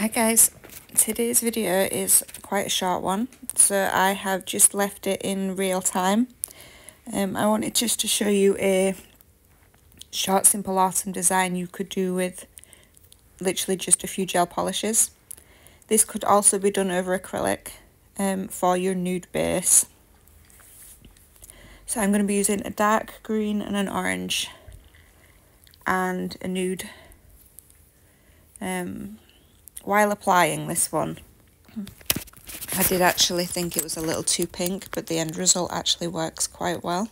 Hi guys, today's video is quite a short one, so I have just left it in real time. Um, I wanted just to show you a short, simple, autumn design you could do with literally just a few gel polishes. This could also be done over acrylic um, for your nude base. So I'm going to be using a dark green and an orange and a nude um, while applying this one. I did actually think it was a little too pink, but the end result actually works quite well.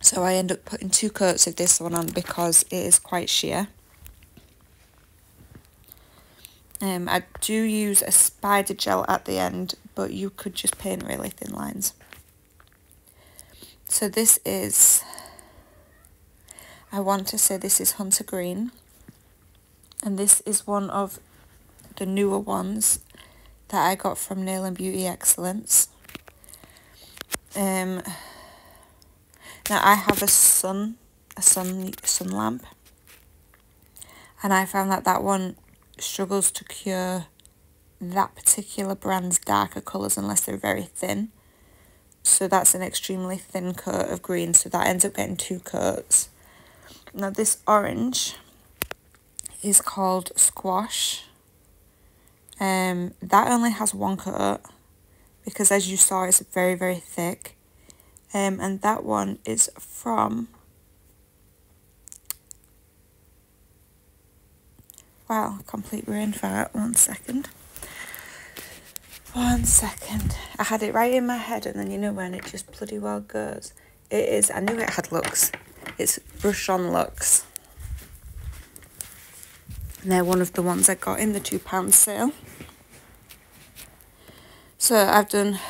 So I end up putting two coats of this one on because it is quite sheer. Um, I do use a spider gel at the end, but you could just paint really thin lines. So this is, I want to say this is Hunter Green. And this is one of the newer ones that I got from Nail and Beauty Excellence. Um, now I have a sun, a sun, sun lamp. And I found that that one struggles to cure that particular brand's darker colours unless they're very thin. So that's an extremely thin coat of green, so that ends up getting two coats. Now this orange is called Squash. Um, that only has one coat because as you saw it's very very thick. Um, and that one is from Wow, complete brain fart. One second. One second. I had it right in my head and then you know when it just bloody well goes. It is, I knew it had Lux. It's Brush On Lux. And they're one of the ones I got in the £2 sale. So I've done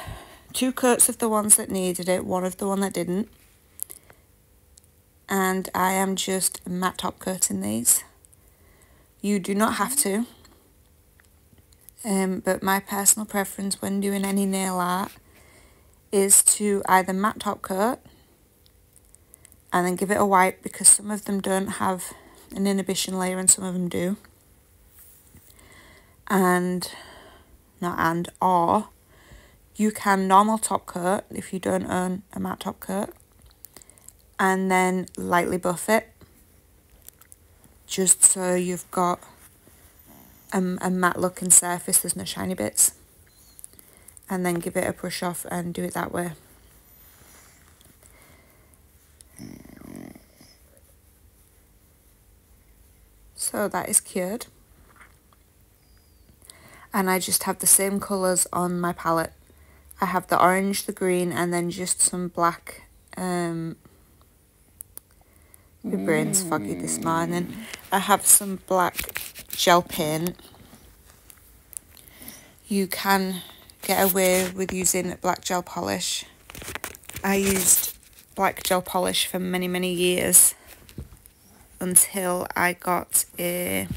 two coats of the ones that needed it, one of the one that didn't. And I am just matte top coating these. You do not have to. Um, but my personal preference when doing any nail art is to either matte top coat and then give it a wipe because some of them don't have an inhibition layer and some of them do. And, not and, or you can normal top coat if you don't own a matte top coat and then lightly buff it just so you've got a, a matte looking surface, there's no shiny bits. And then give it a brush off and do it that way. So that is cured. And I just have the same colours on my palette. I have the orange, the green, and then just some black um, my brain's foggy this morning. I have some black gel paint. You can get away with using black gel polish. I used black gel polish for many, many years until I got a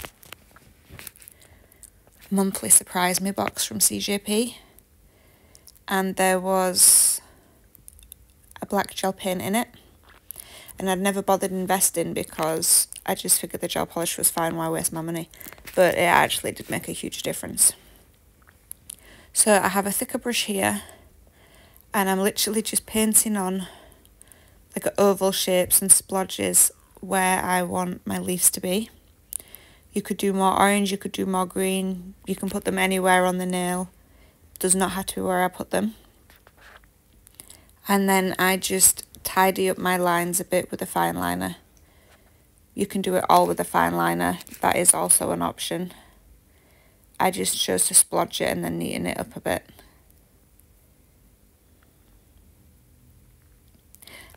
monthly surprise me box from CJP and there was a black gel paint in it and I'd never bothered investing because I just figured the gel polish was fine, why waste my money? But it actually did make a huge difference. So I have a thicker brush here and I'm literally just painting on like oval shapes and splodges where I want my leaves to be. You could do more orange, you could do more green, you can put them anywhere on the nail. Does not have to be where I put them. And then I just tidy up my lines a bit with a fine liner. You can do it all with a fine liner. That is also an option. I just chose to splodge it and then neaten it up a bit.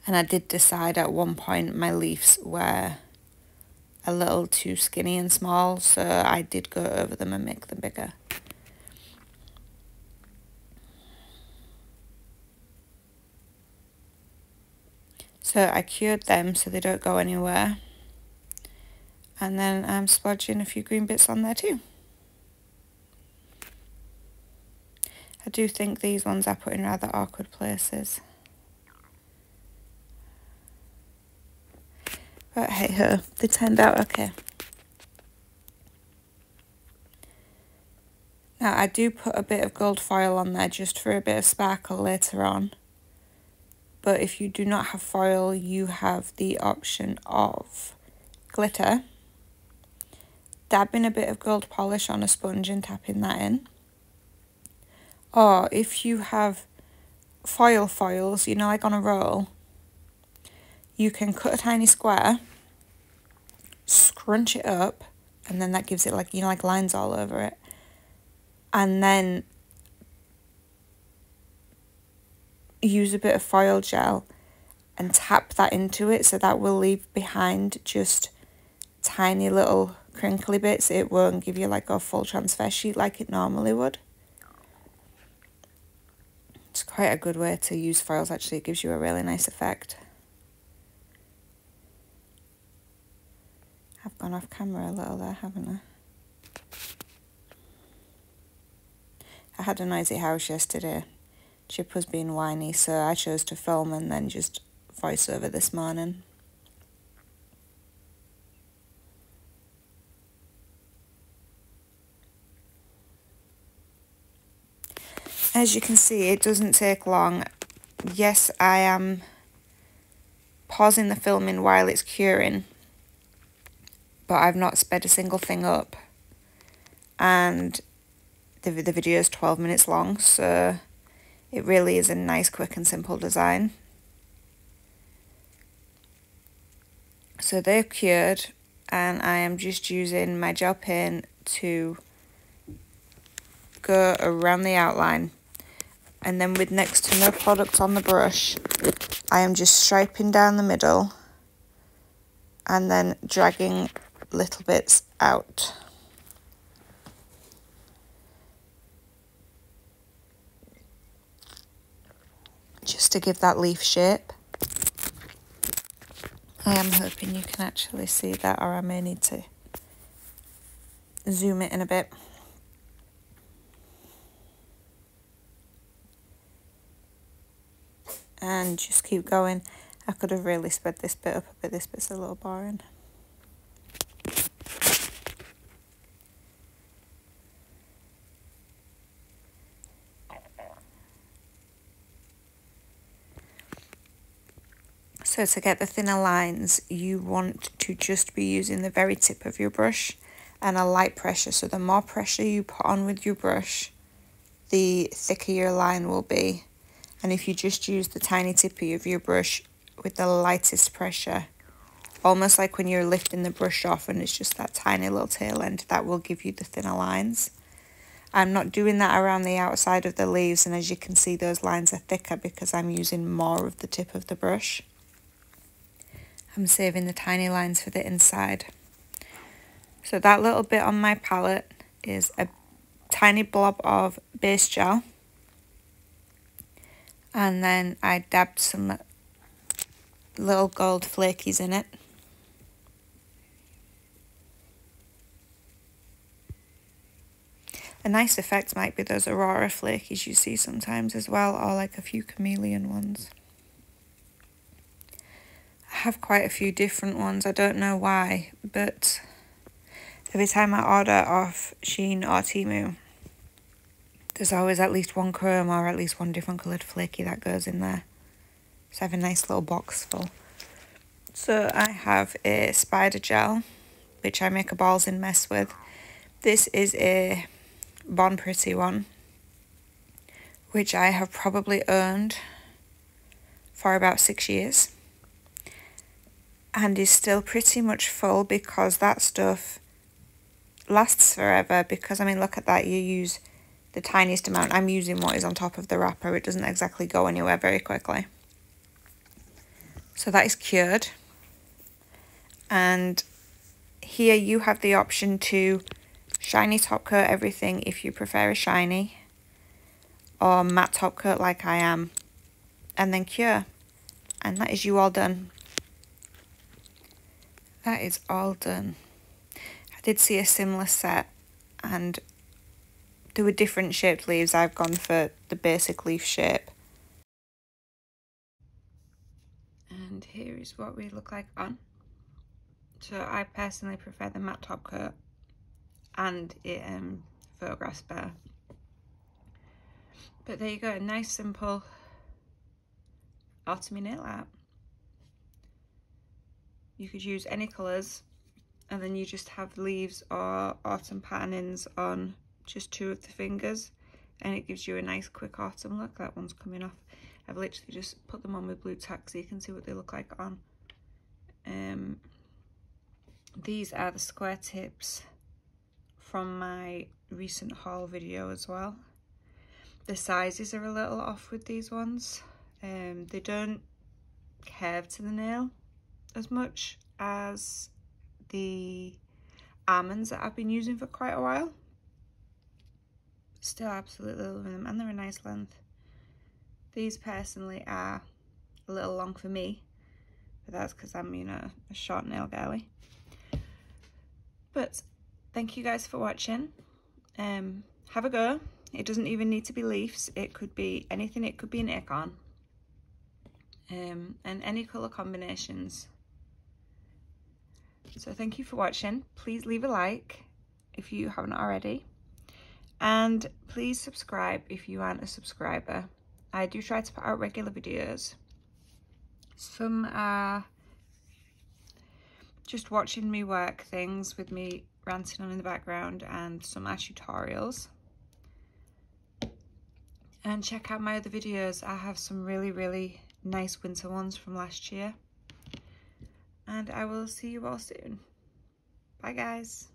And I did decide at one point my leaves were a little too skinny and small, so I did go over them and make them bigger. So I cured them so they don't go anywhere. And then um, I'm splodging a few green bits on there too. I do think these ones I put in rather awkward places. But hey her, they turned out okay. Now I do put a bit of gold foil on there just for a bit of sparkle later on. But if you do not have foil, you have the option of glitter. Dabbing a bit of gold polish on a sponge and tapping that in. Or if you have foil foils, you know, like on a roll, you can cut a tiny square scrunch it up, and then that gives it like, you know, like lines all over it. And then use a bit of foil gel and tap that into it so that will leave behind just tiny little crinkly bits. It won't give you like a full transfer sheet like it normally would. It's quite a good way to use foils actually. It gives you a really nice effect I've gone off camera a little there haven't I I had a noisy house yesterday. Chip was being whiny, so I chose to film and then just voice over this morning. As you can see, it doesn't take long. Yes, I am pausing the filming while it's curing, but I've not sped a single thing up. And the, the video is 12 minutes long, so it really is a nice, quick and simple design. So they're cured and I am just using my gel pen to go around the outline and then with next to no product on the brush I am just striping down the middle and then dragging little bits out. just to give that leaf shape. I am hoping you can actually see that or I may need to zoom it in a bit. And just keep going. I could have really sped this bit up, but this bit's a little boring. So to get the thinner lines, you want to just be using the very tip of your brush and a light pressure. So the more pressure you put on with your brush, the thicker your line will be. And if you just use the tiny tip of your brush with the lightest pressure, almost like when you're lifting the brush off and it's just that tiny little tail end, that will give you the thinner lines. I'm not doing that around the outside of the leaves and as you can see those lines are thicker because I'm using more of the tip of the brush. I'm saving the tiny lines for the inside. So that little bit on my palette is a tiny blob of base gel. And then I dabbed some little gold flakies in it. A nice effect might be those Aurora flakies you see sometimes as well, or like a few chameleon ones have quite a few different ones. I don't know why, but every time I order off Shein or Temu, there's always at least one chrome or at least one different coloured flaky that goes in there. So I have a nice little box full. So I have a spider gel, which I make a balls in mess with. This is a Born Pretty one, which I have probably owned for about six years and is still pretty much full because that stuff lasts forever because I mean look at that you use the tiniest amount. I'm using what is on top of the wrapper. It doesn't exactly go anywhere very quickly. So that is cured. And here you have the option to shiny top coat everything if you prefer a shiny or matte top coat like I am and then cure. And that is you all done that is all done. I did see a similar set and there were different shaped leaves. I've gone for the basic leaf shape. And here is what we look like on. So I personally prefer the matte top coat and it um, photographs better. But there you go, a nice simple autumn nail art. You could use any colours and then you just have leaves or autumn patternings on just two of the fingers and it gives you a nice quick autumn look. That one's coming off. I've literally just put them on with Blu Tack so you can see what they look like on. Um, these are the square tips from my recent haul video as well. The sizes are a little off with these ones. Um, they don't curve to the nail as much as the almonds that I've been using for quite a while. Still absolutely loving them and they're a nice length. These personally are a little long for me, but that's because I'm, you know, a short nail girly. But thank you guys for watching. Um, have a go. It doesn't even need to be leaves. It could be anything. It could be an acorn. Um, and any colour combinations. So thank you for watching. Please leave a like if you haven't already. And please subscribe if you aren't a subscriber. I do try to put out regular videos. Some are just watching me work things with me ranting on in the background and some are tutorials. And check out my other videos. I have some really, really nice winter ones from last year. And I will see you all soon. Bye guys.